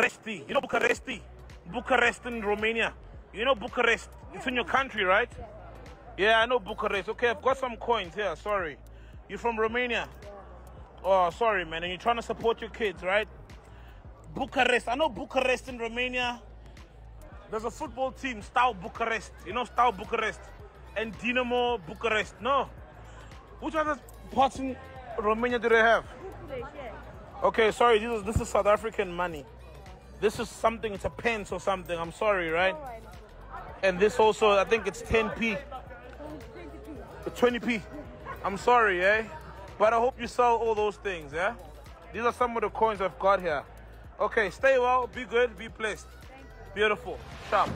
Bucharesti. You know Bucharesti? Bucharest in Romania. You know Bucharest? It's in your country, right? Yeah, I know Bucharest. Okay, I've got some coins here. Sorry. You're from Romania? Oh, sorry, man. And you're trying to support your kids, right? Bucharest. I know Bucharest in Romania. There's a football team, Steaua Bucharest. You know Steaua Bucharest? And Dinamo Bucharest. No. Which other parts in Romania do they have? Okay, sorry. This is, this is South African money. This is something, it's a pence or something. I'm sorry, right? And this also, I think it's 10p. 20p. I'm sorry, eh? But I hope you sell all those things, yeah? These are some of the coins I've got here. Okay, stay well, be good, be blessed. Beautiful. Sharp.